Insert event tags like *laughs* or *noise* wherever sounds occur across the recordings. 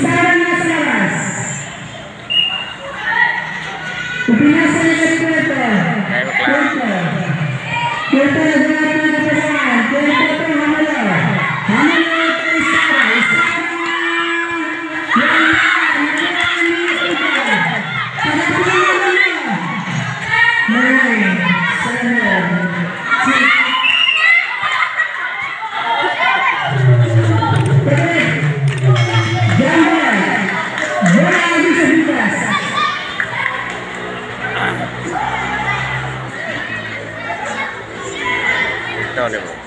sekarang Nazaras. Pimpinan Olha, mano.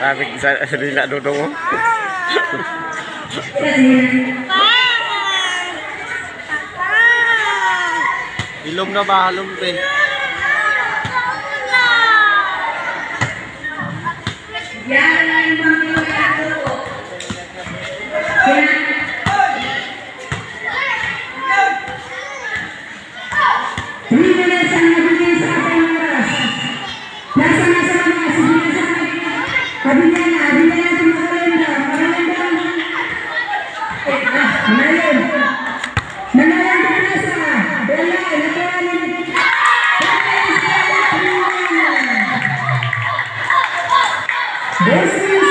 Sabi sa nila dudong mo. Ilom na ba? Halong pe. Jangan mengingatku Jangan Yes. *laughs*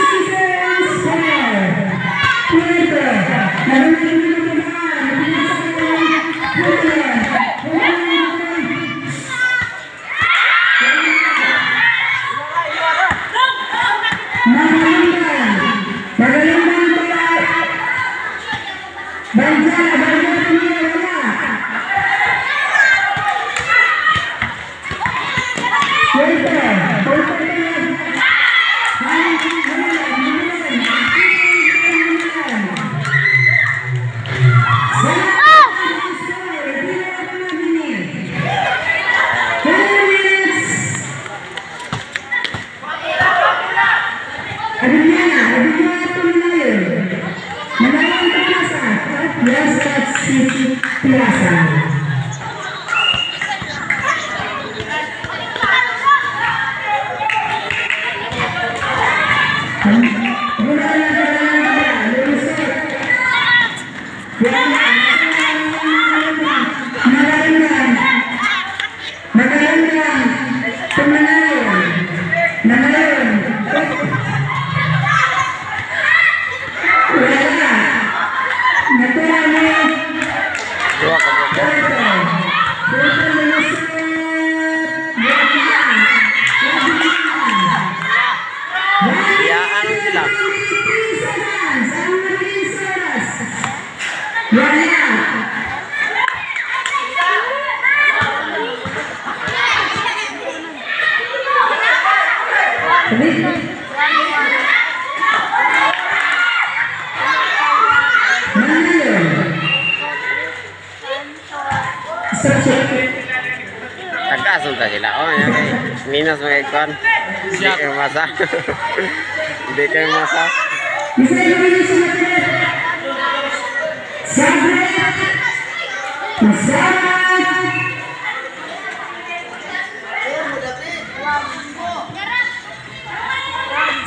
Yeah. sila. Thank you. tẩy lão minus mấy con đi mà sao đi cây mà sao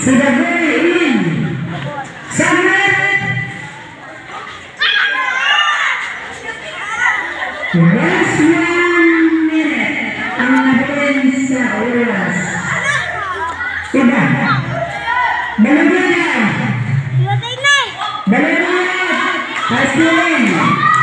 Sudah in. Sampai Yes, yes. Belum naik. Belum naik. Kasih.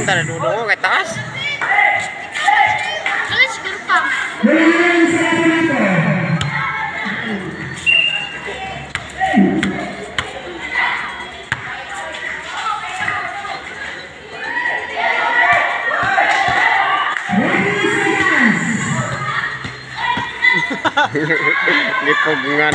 Tadi dulu ke atas. Terus gerbang. *laughs* Di pegungan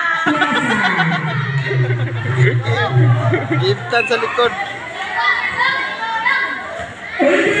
Gibtan sa likod. *laughs*